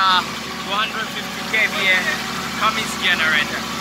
uh, 250 kVA Cummins generator.